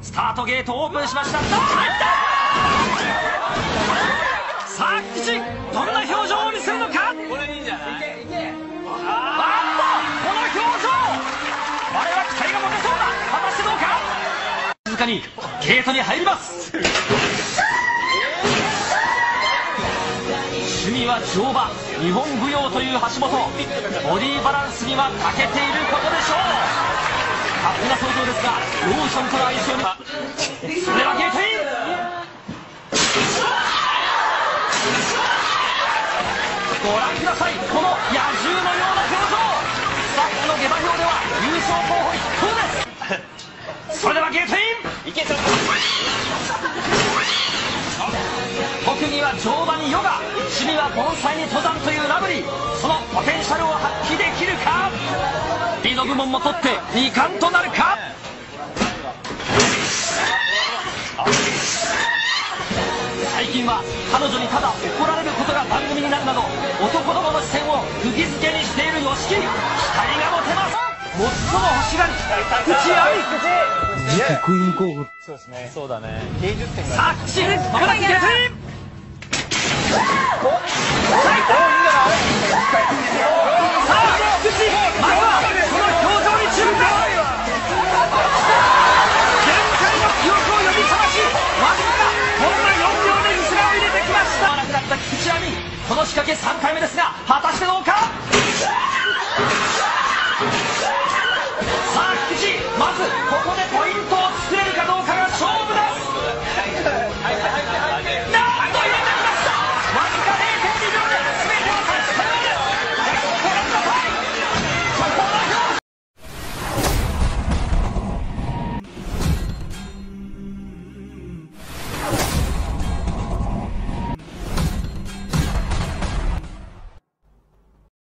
スタートゲートオープンしました。入ったさあ菊池どんな表情を見せるのか？これいいんじゃないあっとこの表情！あれは期待が持てそうだ。果たしてどうか？静かにゲートに入ります。趣味は乗馬。日本舞踊という橋本。ボディバランスには長けていることでしょう。勝手な想像ですがローションとの相性にそれはゲートイン。ご覧ください。この野獣のような表情。スタッフの下馬評では優勝候補筆頭です。それではゲートイン。いけちょっと特技は乗馬にヨガ。趣味は盆栽に登山というラブリー。そのポテンシャル美の部門も取って2冠となるか？最近は彼女にただ怒られることが番組になるなど男どもの視線を釘付けにしている YOSHIKI 期待が持てます。最も欲しがり菊池亜美次期クイーン候補そうですね。そうだね。芸術点が。さあ菊池まもなくゲー仕掛け3回目ですが果たしてどうか？さあ菊池まずここで